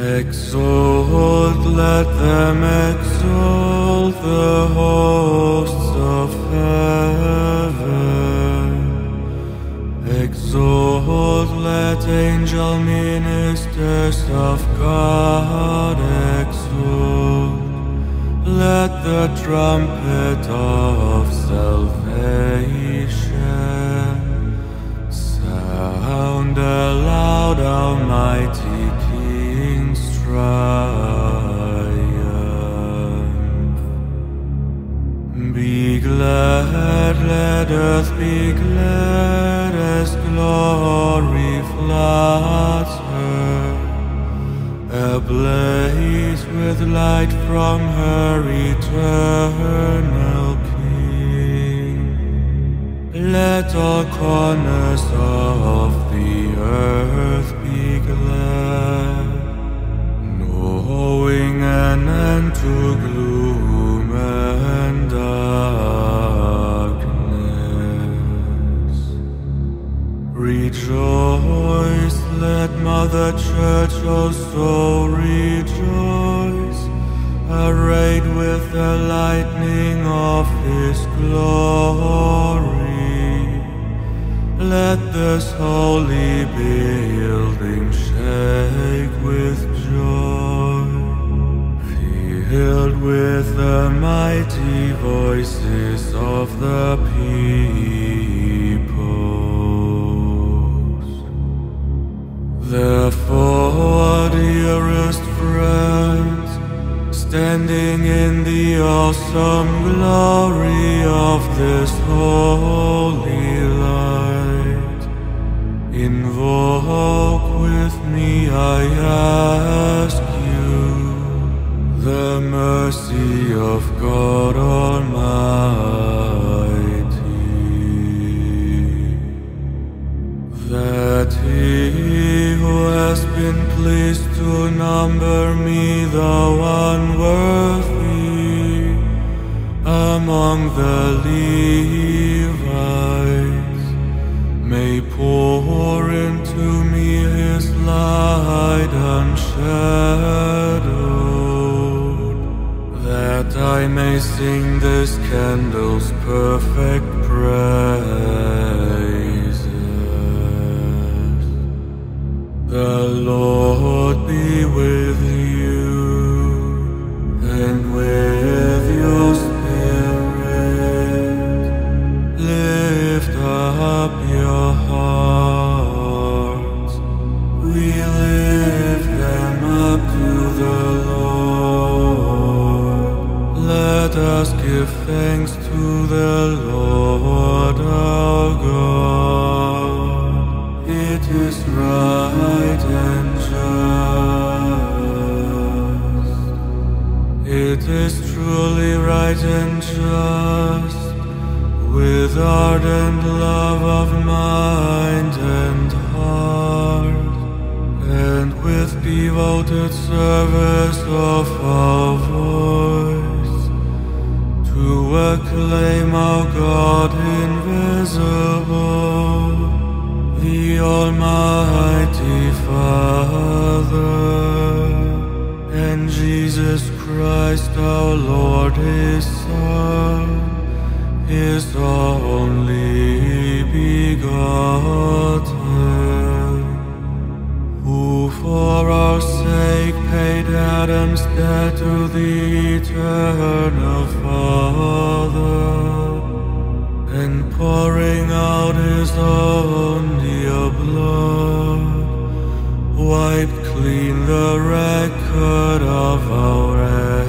Exalt, let them exalt the hosts of heaven. Exalt, let angel ministers of God exalt. Let the trumpet of salvation sound aloud, Almighty triumph. Be glad, let earth be glad as glory floods her, with light from her eternal King. Let all corners of the earth be glad, knowing an end to gloom and darkness. Rejoice, let Mother Church also rejoice, arrayed with the lightning of His glory. Let this holy building shake with joy, filled with the mighty voices of the peoples. Therefore, dearest friends, standing in the awesome glory of this holy light, invoke with me, I ask the mercy of God Almighty, that He who has been pleased to number me the one among the least. Sing this candle's perfect praises. Is right and just. It is truly right and just, with ardent love of mind and heart, and with devoted service of our voice, to acclaim our God invisible, the Almighty Father, and Jesus Christ our Lord, His Son, His only begotten, who for our sake paid Adam's debt to the eternal Father, and pouring out his own dear blood, wiped clean the record of our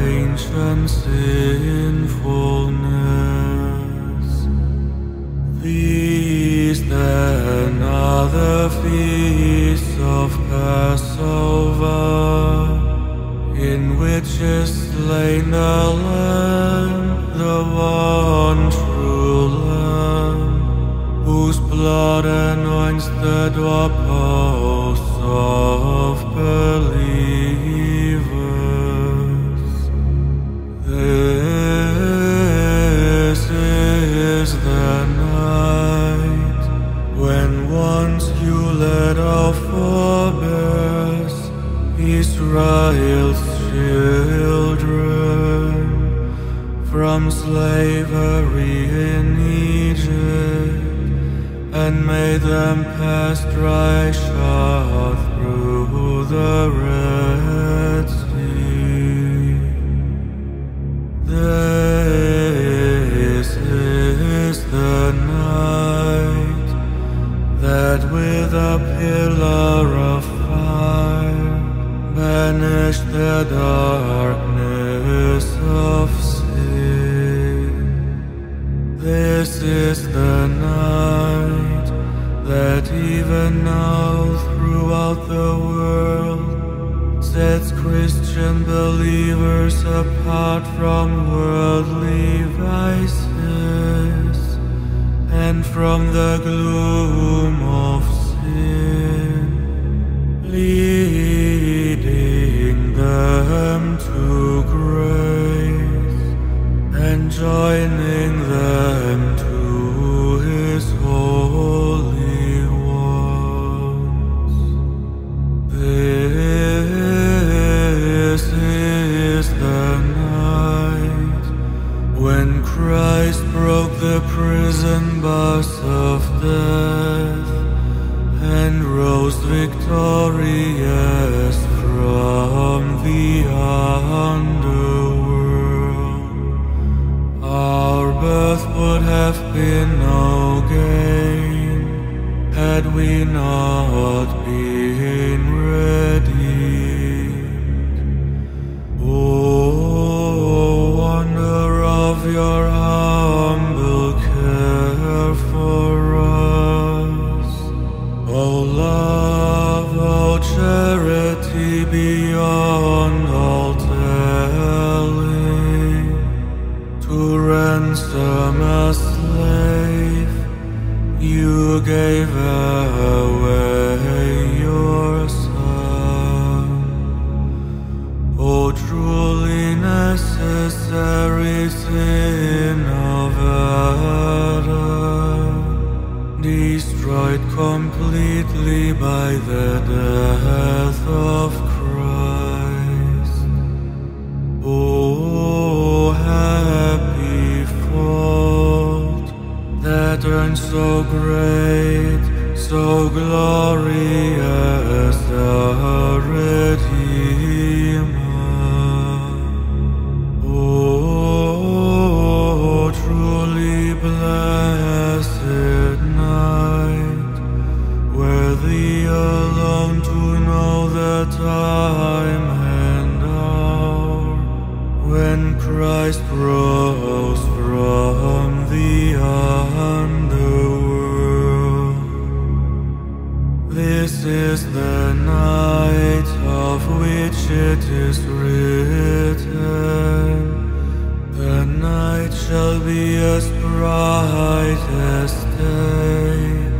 ancient sinfulness. These then are the feasts of Passover, in which is slain the Lamb, the one blood anoints the doorposts of believers. This is the night when once you led our forebears, Israel's children from slavery and made them pass dry shod through the Red Sea. This is the night that with a pillar of fire banished the darkness of sin. This is the night that even now throughout the world sets Christian believers apart from worldly vices and from the gloom of sin, leading them to grace and joining them to bars of death and rose victorious from the underworld. Our birth would have been no gain had we not been redeemed. Oh, wonder of your humble gave away your son, Oh, truly necessary sin of Adam, destroyed completely by the death. So great, so glorious a Redeemer. Oh, truly blessed night, worthy alone to know the time and hour when Christ rose from the underworld. This is the night of which it is written. The night shall be as bright as day.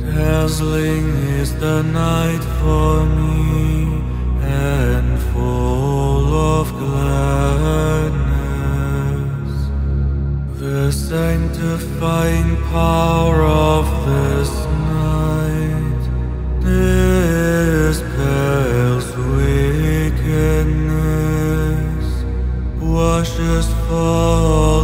Dazzling is the night for me, and full of gladness. The sanctifying power of this washes faults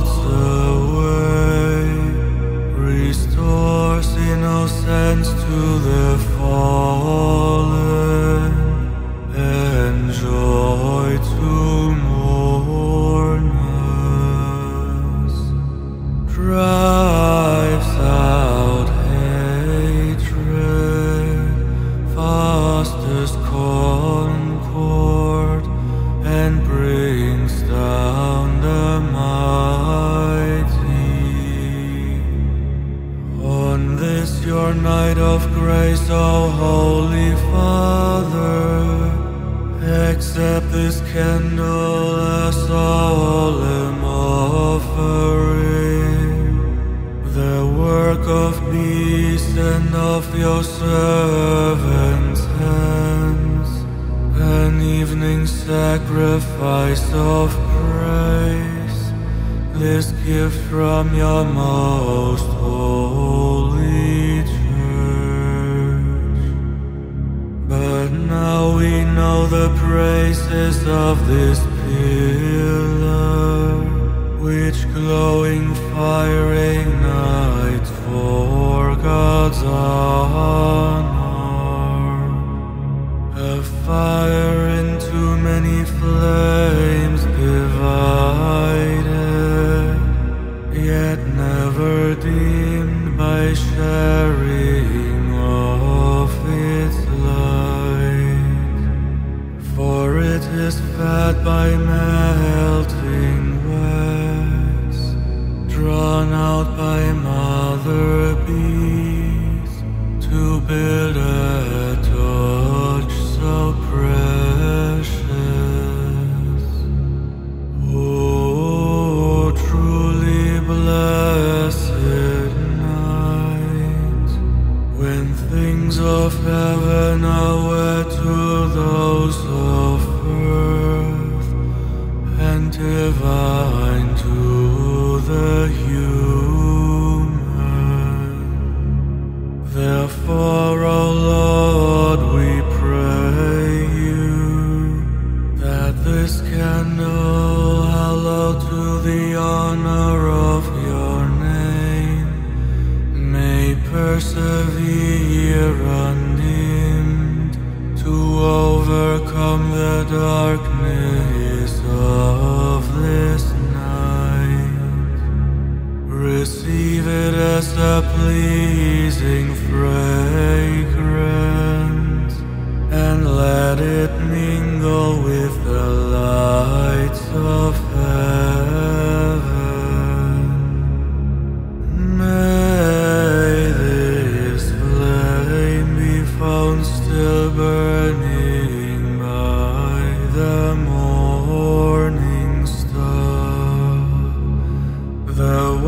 grace, O Holy Father, accept this candle as solemn offering, the work of peace and of your servants' hands, an evening sacrifice of praise, this gift from your most holy now we know the praises of this pillar, which glowing fire fed by melting wax, drawn out by mother bees to build a torch so precious. Oh, truly blessed night, when things of heaven divine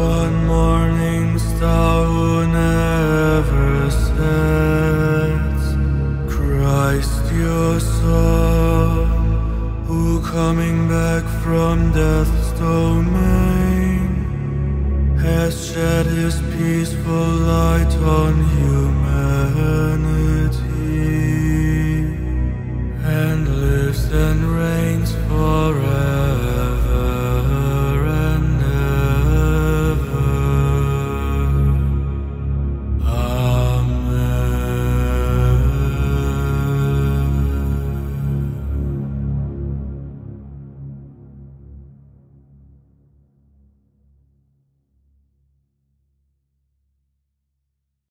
one morning star who never sets. Christ, your Son, who coming back from death's domain, has shed his peaceful light on humanity, and lives and reigns forever.